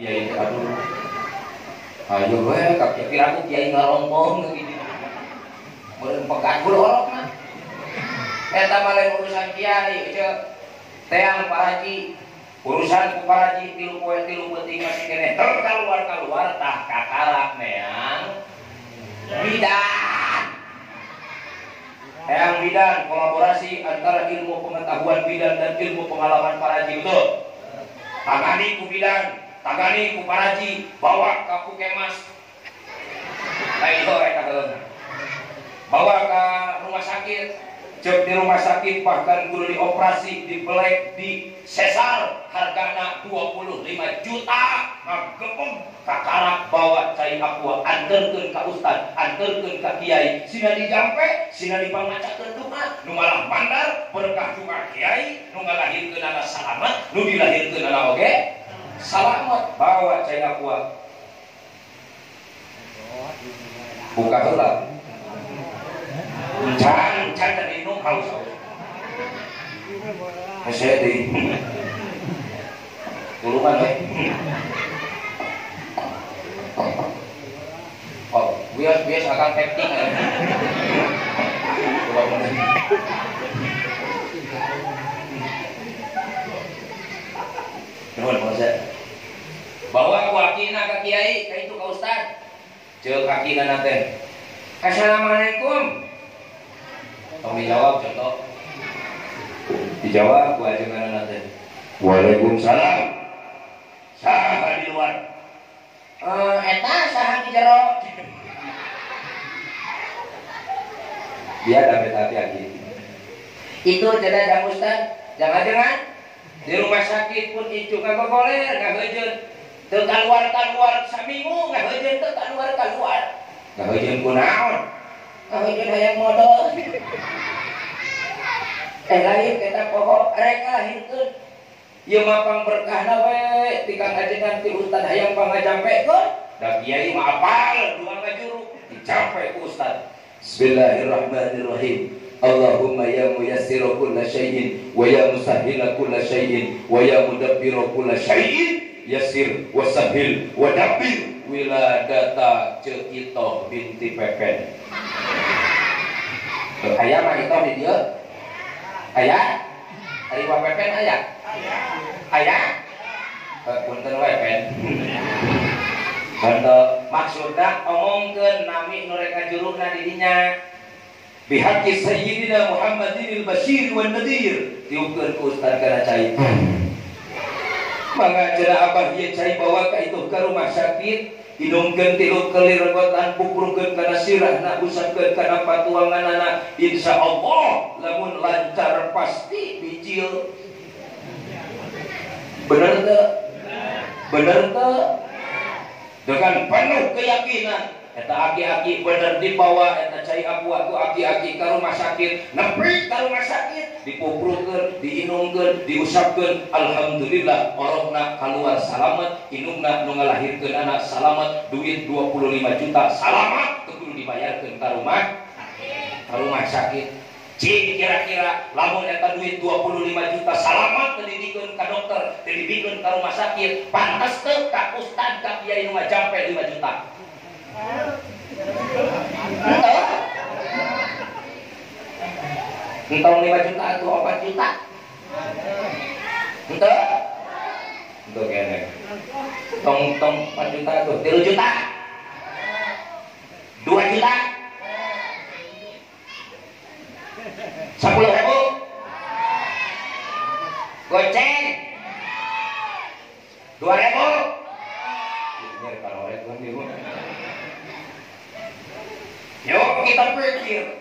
Kiai itu aduh. Ayo gue kaki kira aku kiai ngarompong gitu. Meureun pegat bulorok mah. Eta mah lain urusan kiai, ceu. Teang Pak Haji, urusan ku Pak Haji tilu poe tilu peuting masih kene ter keluar keluar tah kakarak neang bidan. Eyang bidan kolaborasi antara ilmu pengetahuan bidan dan ilmu pengalaman Pak Haji betul. Tangani ku bidan, tangani ku Pak Haji, bawa ke Pukemas. Ayo eta heula. Bawa ke rumah sakit, cek di rumah sakit bahkan kudu dioperasi di belek di sesar hargana 25 juta ngagepeng kakarak bawa cai aqua anterkeun ka ustad anterkeun ka kiai sina dijampe sina dipamacakeun doa nu malah mandar berkah doa kiai nu ngalahirkeun anak selamat nu dilahirkeun anak oge selamat bawa cai aqua buka heula Jangan, jangan minum haus. Saya di Tuluman we. Oh, bias bias akan packing. Bawa wakina ke kiai, ka itu ka ustad. Ceu kakina nate. Assalamualaikum. Tong dijawab contoh. Dijawab ku ajengan nate. Waalaikumsalam. Saha di luar. Eh, eta saha di jero? Dia dapat hati lagi. Itu tidak ada Ustaz. Jangan-jangan di rumah sakit pun itu kagak boleh, nggak heujeun. Keluar keluar saminggu nggak heujeun teu keluar keluar. Nggak heujeun kunaon? Oh, itu hayang modal. Eh lahir kita pokok rek lahirkeun. Ieu mah pang berkahna we tikang ajengan ti ustad hayang pangajampekeun. Da kiai mah apal dua ngajuru dicampe ku ustad. Bismillahirrahmanirrahim. Allahumma ya muyassira kulla syai'in wa ya musahhila kulla syai'in wa ya mudabbira kulla syai'in yassir wa sahhil wa dabbir wiladata Cekito binti Pepen. Aya mah itu di dia. Aya? Ari wa Pepen aya? Aya? Eh, punten we Pen. Banda maksudna omongkeun nami nu rek ngajurugna di dinya. Bihaqi Sayyidina Muhammadin al-Bashir wan Nadir. Tiupkeun ku Ustaz kana mengajar Abah dia cari bawa ke itu ke rumah sakit minumkan tilu kelirgotan puprungkan karena sirah nak usapkan karena patuangan anak. Insya Allah lamun lancar pasti bijil bener tak? Bener tak? Dengan penuh keyakinan eta aki-aki bener dibawa eta cai aqua tu aki-aki ka rumah sakit. Nepi ka rumah sakit dipuprukeun diinungkeun diusapkeun. Alhamdulillah orokna keluar selamat inungna nu anak selamat duit 25 juta selamat teu kudu dibayarkeun ka rumah ka rumah sakit. Cing kira-kira lamun eta duit 25 juta selamat terdidikeun ka dokter, terdidikeun ka rumah sakit, pantas teu ka ustad ka kiai nu ngajampe 5 juta. Entah. 5 juta atau 4 juta. Entah. Untuk kene. Tong tong 4 juta tuh, 3 juta. 2 juta. 10 ribu. Goceng. 2 ribu. Ini kalau ribu Yo, kita perfume.